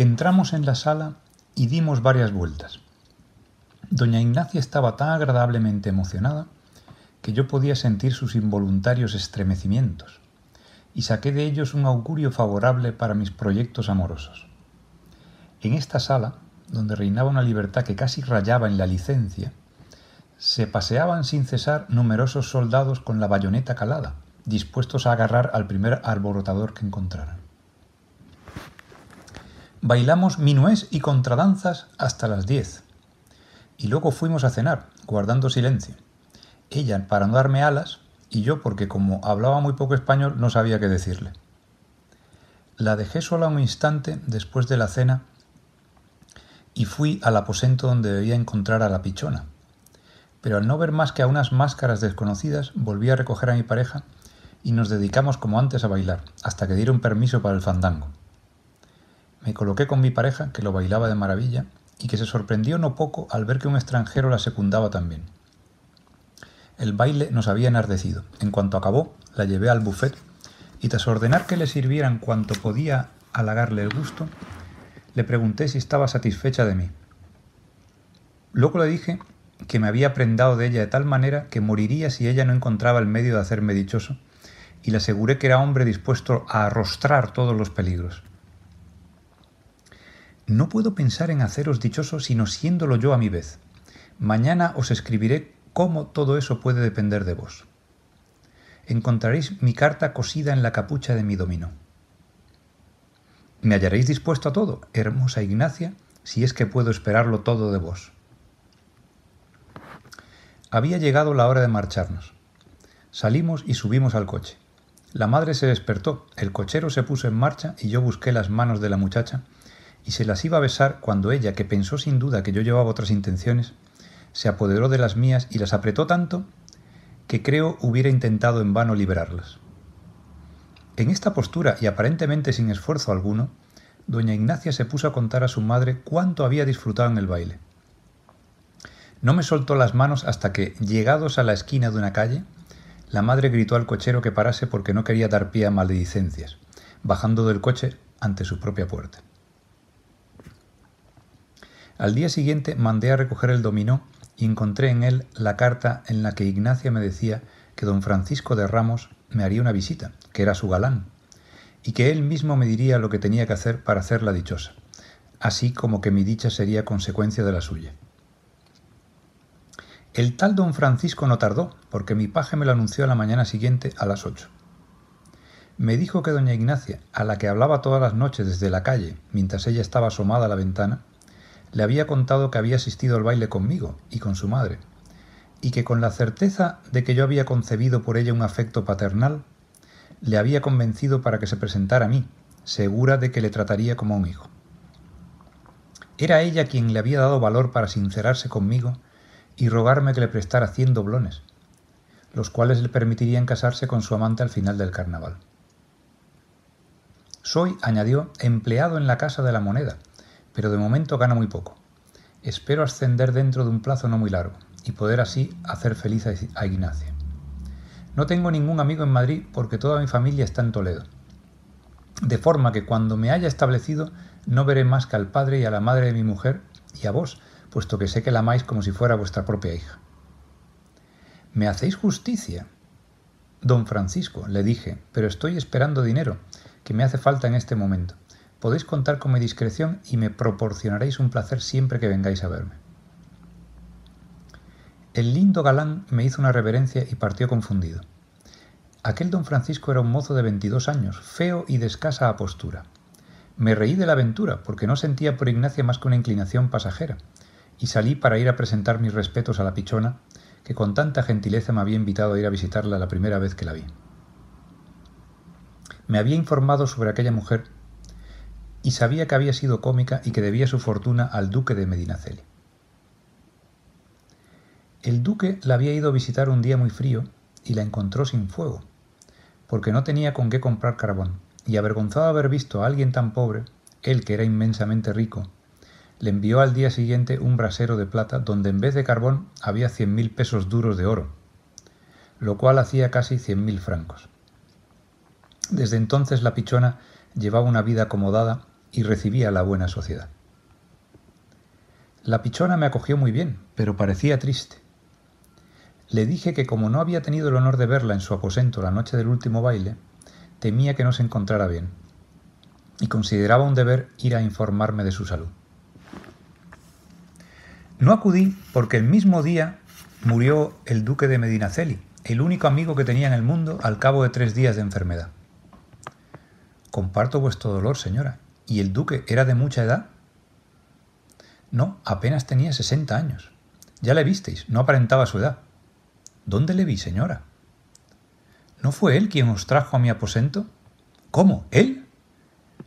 Entramos en la sala y dimos varias vueltas. Doña Ignacia estaba tan agradablemente emocionada que yo podía sentir sus involuntarios estremecimientos y saqué de ellos un augurio favorable para mis proyectos amorosos. En esta sala, donde reinaba una libertad que casi rayaba en la licencia, se paseaban sin cesar numerosos soldados con la bayoneta calada, dispuestos a agarrar al primer alborotador que encontraran. Bailamos minués y contradanzas hasta las diez. Y luego fuimos a cenar, guardando silencio. Ella para no darme alas y yo porque como hablaba muy poco español no sabía qué decirle. La dejé sola un instante después de la cena y fui al aposento donde debía encontrar a la pichona. Pero al no ver más que a unas máscaras desconocidas, volví a recoger a mi pareja y nos dedicamos como antes a bailar, hasta que dieron permiso para el fandango. Me coloqué con mi pareja, que lo bailaba de maravilla, y que se sorprendió no poco al ver que un extranjero la secundaba también. El baile nos había enardecido. En cuanto acabó, la llevé al buffet y tras ordenar que le sirvieran cuanto podía halagarle el gusto, le pregunté si estaba satisfecha de mí. Luego le dije que me había prendado de ella de tal manera que moriría si ella no encontraba el medio de hacerme dichoso, y le aseguré que era hombre dispuesto a arrostrar todos los peligros. No puedo pensar en haceros dichoso sino siéndolo yo a mi vez. Mañana os escribiré cómo todo eso puede depender de vos. Encontraréis mi carta cosida en la capucha de mi dominó. Me hallaréis dispuesto a todo, hermosa Ignacia, si es que puedo esperarlo todo de vos. Había llegado la hora de marcharnos. Salimos y subimos al coche. La madre se despertó, el cochero se puso en marcha y yo busqué las manos de la muchacha y se las iba a besar cuando ella, que pensó sin duda que yo llevaba otras intenciones, se apoderó de las mías y las apretó tanto que creo hubiera intentado en vano liberarlas. En esta postura y aparentemente sin esfuerzo alguno, doña Ignacia se puso a contar a su madre cuánto había disfrutado en el baile. No me soltó las manos hasta que, llegados a la esquina de una calle, la madre gritó al cochero que parase porque no quería dar pie a maledicencias, bajando del coche ante su propia puerta. Al día siguiente mandé a recoger el dominó y encontré en él la carta en la que Ignacia me decía que don Francisco de Ramos me haría una visita, que era su galán, y que él mismo me diría lo que tenía que hacer para hacerla dichosa, así como que mi dicha sería consecuencia de la suya. El tal don Francisco no tardó, porque mi paje me lo anunció a la mañana siguiente a las ocho. Me dijo que doña Ignacia, a la que hablaba todas las noches desde la calle, mientras ella estaba asomada a la ventana, le había contado que había asistido al baile conmigo y con su madre, y que con la certeza de que yo había concebido por ella un afecto paternal, le había convencido para que se presentara a mí, segura de que le trataría como un hijo. Era ella quien le había dado valor para sincerarse conmigo y rogarme que le prestara cien doblones, los cuales le permitirían casarse con su amante al final del carnaval. Soy, añadió, empleado en la Casa de la Moneda, pero de momento gana muy poco. Espero ascender dentro de un plazo no muy largo y poder así hacer feliz a Ignacia. No tengo ningún amigo en Madrid porque toda mi familia está en Toledo. De forma que cuando me haya establecido no veré más que al padre y a la madre de mi mujer y a vos, puesto que sé que la amáis como si fuera vuestra propia hija. ¿Me hacéis justicia? Don Francisco, le dije, pero estoy esperando dinero, que me hace falta en este momento. Podéis contar con mi discreción y me proporcionaréis un placer siempre que vengáis a verme. El lindo galán me hizo una reverencia y partió confundido. Aquel don Francisco era un mozo de veintidós años, feo y de escasa apostura. Me reí de la aventura, porque no sentía por Ignacia más que una inclinación pasajera, y salí para ir a presentar mis respetos a la pichona, que con tanta gentileza me había invitado a ir a visitarla la primera vez que la vi. Me había informado sobre aquella mujer y sabía que había sido cómica y que debía su fortuna al duque de Medinaceli. El duque la había ido a visitar un día muy frío y la encontró sin fuego, porque no tenía con qué comprar carbón, y avergonzado de haber visto a alguien tan pobre, él que era inmensamente rico, le envió al día siguiente un brasero de plata donde en vez de carbón había cien mil pesos duros de oro, lo cual hacía casi cien mil francos. Desde entonces la pichona llevaba una vida acomodada y recibía la buena sociedad. La pichona me acogió muy bien, pero parecía triste. Le dije que como no había tenido el honor de verla en su aposento la noche del último baile, temía que no se encontrara bien, y consideraba un deber ir a informarme de su salud. No acudí porque el mismo día murió el duque de Medinaceli, el único amigo que tenía en el mundo al cabo de tres días de enfermedad. Comparto vuestro dolor, señora. ¿Y el duque era de mucha edad? No, apenas tenía sesenta años. Ya le visteis, no aparentaba su edad. ¿Dónde le vi, señora? ¿No fue él quien os trajo a mi aposento? ¿Cómo? ¿Él?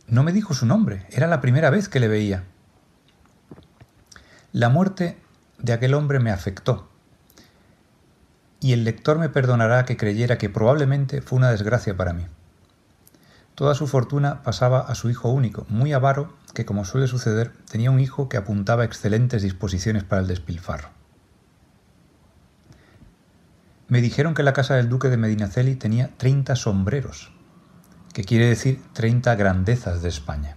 No me dijo su nombre, era la primera vez que le veía. La muerte de aquel hombre me afectó, y el lector me perdonará que creyera que probablemente fue una desgracia para mí. Toda su fortuna pasaba a su hijo único, muy avaro, que como suele suceder, tenía un hijo que apuntaba excelentes disposiciones para el despilfarro. Me dijeron que la casa del duque de Medinaceli tenía 30 sombreros, que quiere decir 30 grandezas de España.